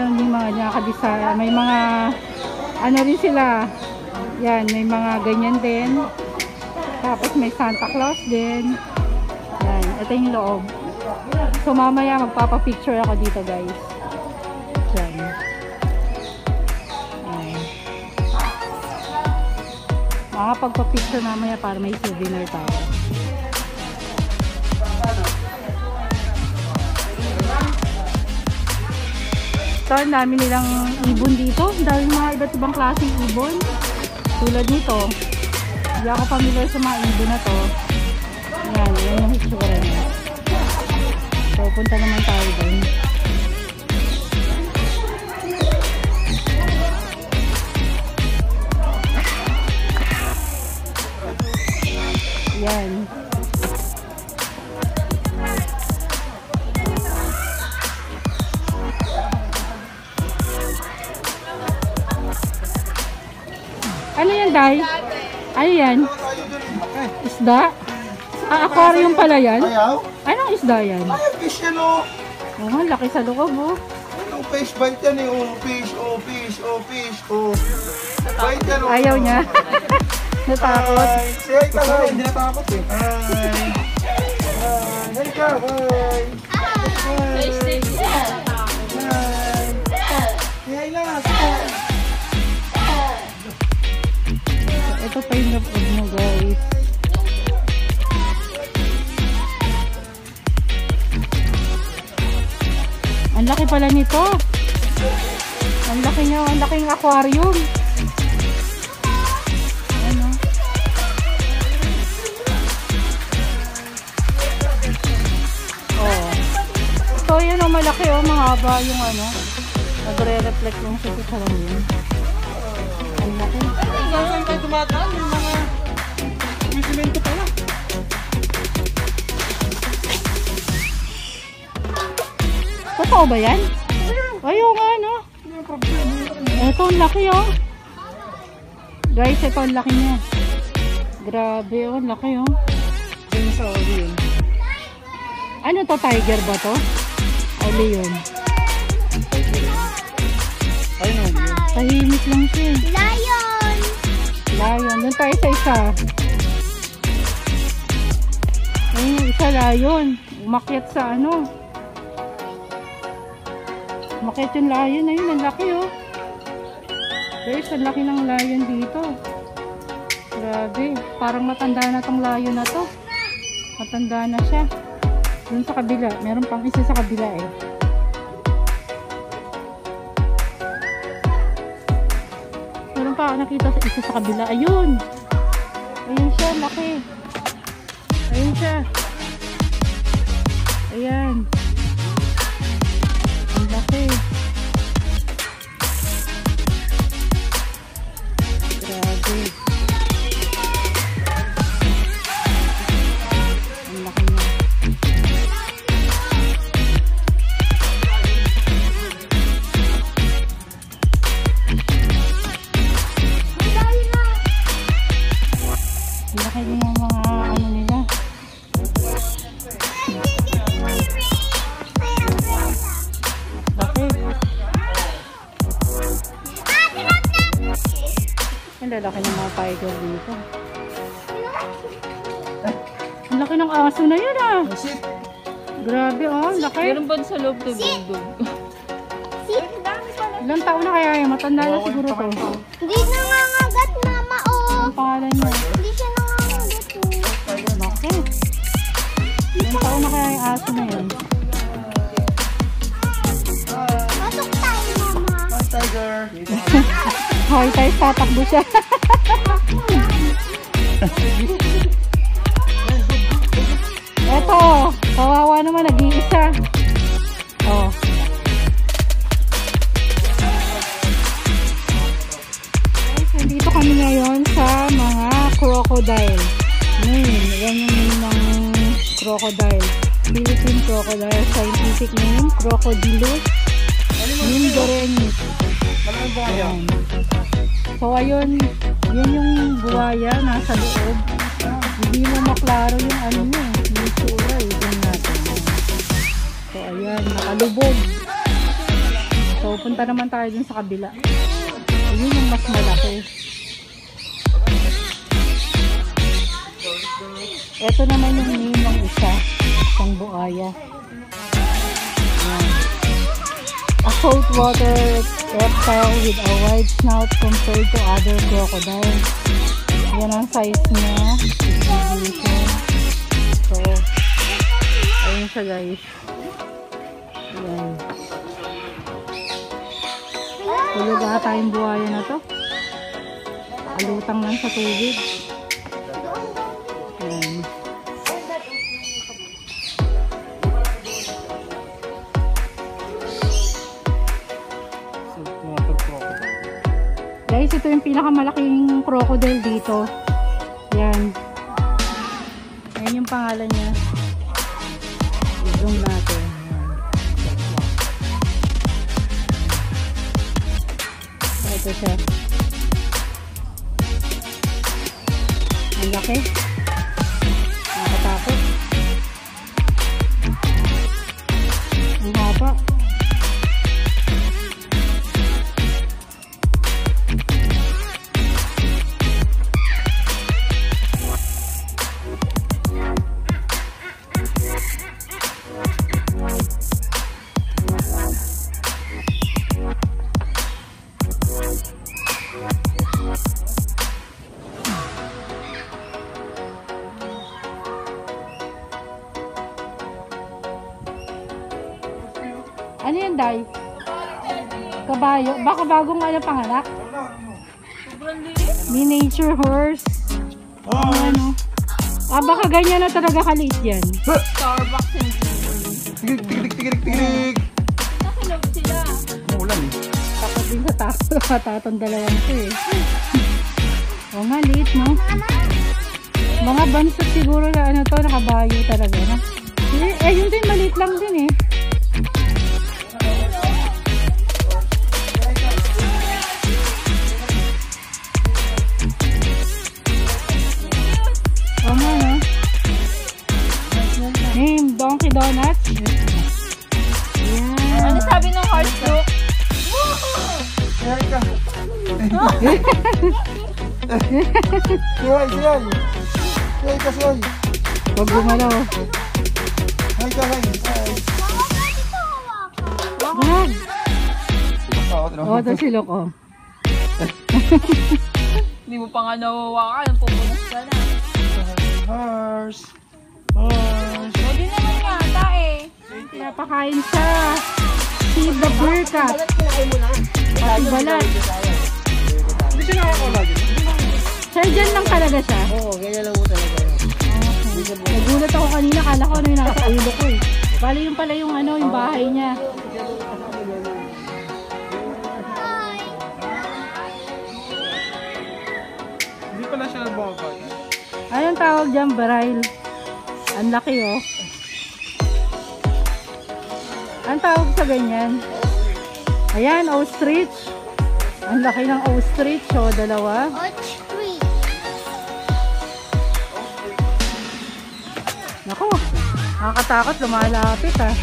Meron din mga nakadisa, may mga ano rin sila. Yan, may mga ganyan din. Tapos may Santa Claus din. Yan, ito yung loob. So mamaya magpapa-picture ako dito guys. Yan. Yan. Makapagpa-picture mamaya para may souvenir tayo. Ito, ang dami nilang ibon dito. Ang dami mga iba't ibang klaseng ibon. Tulad nito. Hindi ako familiar sa mga ibon na to. Yan, yan yung hitsura niya. So, punta naman tayo dun. Yan. Ano yan, Day? Ano yan? Isda? Ah, aquarium pala yan? Ayaw? Anong isda yan? Ayaw, fish yan o. Oh, laki sa loob, oh. Anong fish? Bite yan eh. Oh, fish, oh, fish, oh, fish, oh. Bite yan oh. Ayaw niya. Natakot. Hi ka, hi. Hindi natakot eh. Hi. Hi. Hi ka, Ito pa yung loob mo, guys. Ang laki pala nito. Ang laki niya, ang laking aquarium. Ano? Oh. So, yan ang malaki oh, mahaba yung ano. Nagre-reflect yung sa salamin. Laki. Saan tayo tumataan? Yung mga... May simento pala. Totoo ba yan? Ayaw nga, no? Ito, ang laki, oh. Guys, ito, ang laki niya. Grabe, oh, ang laki, oh. Yun. Ano to, tiger ba to? O leon? Tahimik lang siya. eh. Lion! Lion. Doon tayo sa isa. Ayun yung isa, lion. Umakyat sa ano. Umakyat yung lion. Ayun, ang laki oh. Guys, ang laki ng lion dito. Grabe. Parang matanda na tong lion na to. Matanda na siya. Doon sa kabila. Meron pang isa sa kabila eh. Nakita sa isa sa kabila. Ayun! Ayun siya, laki. Ayun siya. Ayan. Tiger dito. Ang laki ng aso na yun ah. Sit. Grabe oh, ang laki. Meron ba sa loob to dugdug? Ilang taon na kaya yan? Matanda na siguro to. Hindi nangangagat, mama, oh. Ang pangalan niya. Hindi siya nangangagat, oh. Laki. Ilang taon na kaya yung aso na yun? Pasok tayo, mama. Hi, tiger. Hoy, tayo tatakbo siya. Eto, kawawa naman, nag-iisa. Oh. Guys, nandito kami ngayon sa mga crocodile. Name, yan yung name ng crocodile. Philippine crocodile, scientific name, crocodilus mindorenis. Malamang ba kaya? Ayan. So, ayun, yun yung buhaya nasa loob. Hindi mo maklaro yung ano niya, yung tsura eh. Yun natin. lubog. So, punta naman tayo dun sa kabila. Ayun yung mas malaki. Ito naman yung name ng isa. Isang buaya. A saltwater reptile with a wide snout compared to other crocodiles. Yan ang size niya. So, ayun siya guys. Ayan. Tulog ata yung buhaya na to. Alutang lang sa tubig. Ito yung pinakamalaking crocodile dito. Yan. Ayan yung pangalan niya. I-zoom natin. Ito siya. Ang laki. Ano yan, Day? Kabayo? Baka bagong ano panganak? Miniature horse. Oh, Ano? Ah, baka ganyan na talaga kaliit yan. Starbucks and Tigirig, tigirig, tigirig, tigirig. Nakilog sila. Umulan eh. Takot din sa tato. Matatong dalawang to eh. O nga, liit no? Mga bansot siguro na ano to, nakabayo talaga. No? Eh, eh, yun din, maliit lang din eh. Donkey Donuts. Yan. Ano sabi ng horse look? Siyay ka. Siyay, siyay. Siyay ka, siyay. Huwag gumalaw. Hay ka, hay. Wag. Takot na. O, ito si Lok, oh. Hindi mo pa nga nawawakan. Pupunas ka na. Horse. Horse. Pinapakain siya. Feed the bear cat. Pati balat. Hindi siya nakakalagi. Sir, dyan lang talaga siya. Oo, ganyan lang mo talaga. Okay. Nagulat ako kanina, kala ko ano yung nasa ulo ko eh. Bali yung pala yung ano, yung bahay niya. Hindi pala siya nababag. Anong tawag dyan, Barail? Ang laki oh. Ang tawag sa ganyan? Ayan, ostrich. Ang laki ng ostrich, oh, dalawa. Ostrich. Nako, nakakatakot, lumalapit ah.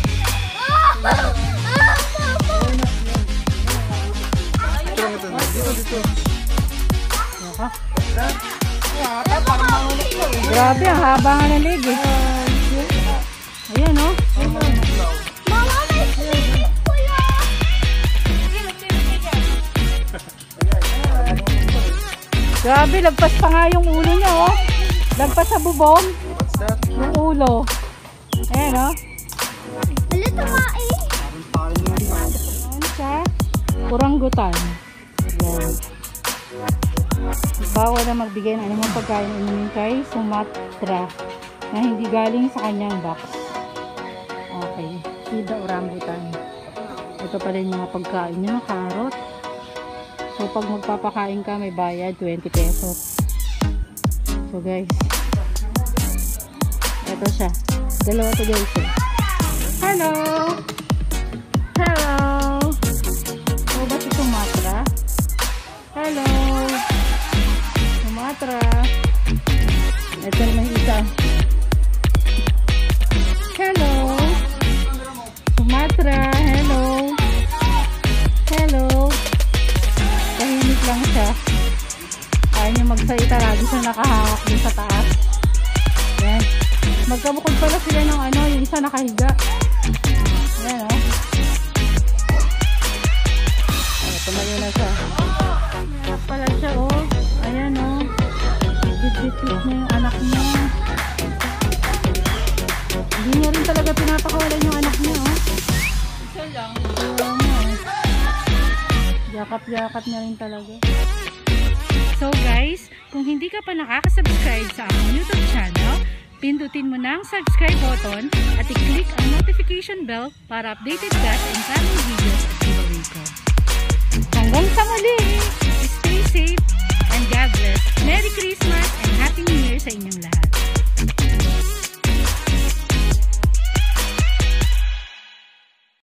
Lang ito. Dito, dito. Nako. Grabe, ang haba nga ng leg eh. Ayan oh. Grabe, lagpas pa nga yung ulo niya oh. Lagpas sa bubong, What's that? yung ulo. Ayan oh. Wala tumae. Ano siya? Oranggutan. Yan. Bawal na magbigay ng anumang pagkain inumin kay Sumatra na hindi galing sa kanyang box. Okay. The orangutan. Ito pala yung mga pagkain niya. Carrot. So, pag magpapakain ka, may bayad 20 pesos. So, guys. Ito siya. Dalawa to guys eh. Hello! Hello! Ito ba si Sumatra? Hello! Sumatra! Ito naman isa. Nakahiga. Ayan oh. Oh, tumayo na siya. Ayan pala siya oh. Ayan oh. Bit-bit niya yung anak niya. Hindi niya rin talaga pinapakawalan yung anak niya oh. Isa lang. Yakap-yakap niya rin talaga. So guys, kung hindi ka pa nakaka-subscribe sa aking pindutin mo na subscribe button at i-click ang notification bell para updated ka sa incoming videos at giveaway ko. Hanggang sa muli! Stay safe and God bless! Merry Christmas and Happy New Year sa inyong lahat!